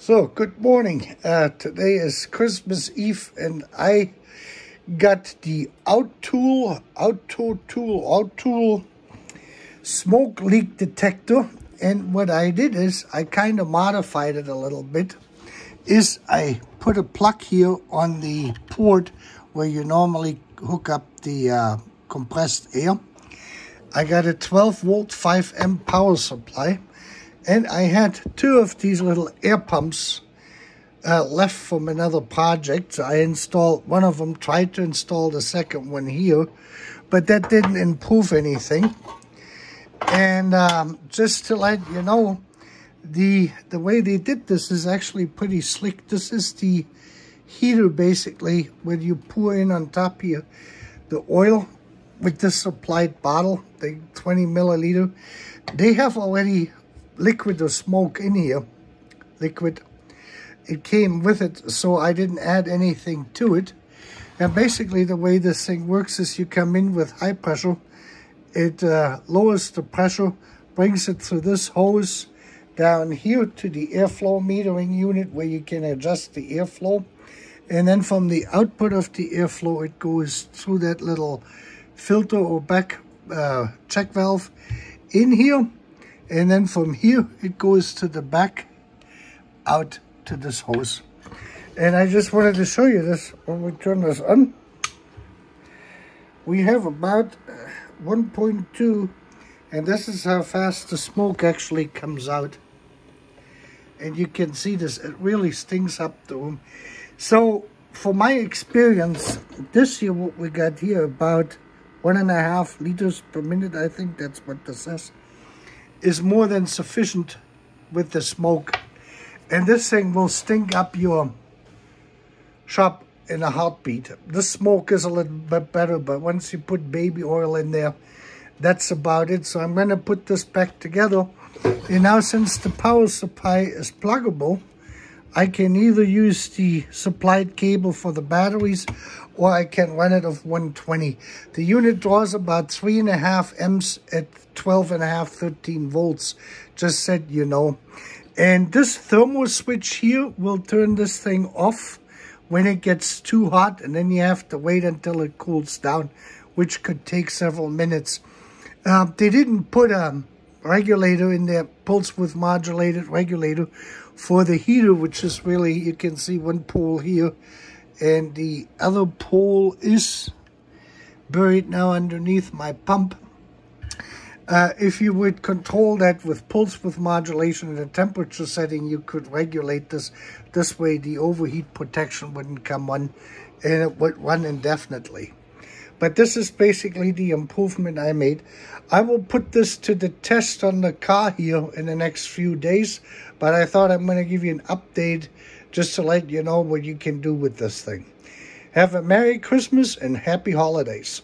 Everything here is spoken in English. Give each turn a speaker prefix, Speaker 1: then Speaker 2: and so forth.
Speaker 1: So, good morning. Uh, today is Christmas Eve, and I got the Autool, Autool tool, Autool smoke leak detector. And what I did is I kind of modified it a little bit. Is I put a plug here on the port where you normally hook up the uh, compressed air. I got a 12 volt 5 amp power supply and I had two of these little air pumps uh, left from another project. So I installed one of them, tried to install the second one here, but that didn't improve anything. And um, just to let you know, the the way they did this is actually pretty slick. This is the heater basically where you pour in on top here the oil with this supplied bottle, the 20 milliliter. They have already liquid or smoke in here, liquid. It came with it, so I didn't add anything to it. And basically the way this thing works is you come in with high pressure, it uh, lowers the pressure, brings it through this hose down here to the airflow metering unit where you can adjust the airflow. And then from the output of the airflow, it goes through that little filter or back uh, check valve in here and then from here, it goes to the back out to this hose. And I just wanted to show you this when we turn this on. We have about uh, 1.2 and this is how fast the smoke actually comes out. And you can see this, it really stings up the room. So for my experience, this year what we got here about one and a half liters per minute, I think that's what this says is more than sufficient with the smoke. And this thing will stink up your shop in a heartbeat. The smoke is a little bit better, but once you put baby oil in there, that's about it. So I'm going to put this back together. And now since the power supply is pluggable, I can either use the supplied cable for the batteries or I can run it of 120. The unit draws about three and a half amps at 12 and a half, 13 volts, just said you know. And this thermo switch here will turn this thing off when it gets too hot and then you have to wait until it cools down, which could take several minutes. Uh, they didn't put a regulator in there, pulse width modulated regulator for the heater, which is really, you can see one pole here and the other pole is buried now underneath my pump. Uh, if you would control that with pulse width modulation and a temperature setting, you could regulate this. This way the overheat protection wouldn't come on and it would run indefinitely. But this is basically the improvement I made. I will put this to the test on the car here in the next few days, but I thought I'm going to give you an update just to let you know what you can do with this thing. Have a Merry Christmas and Happy Holidays.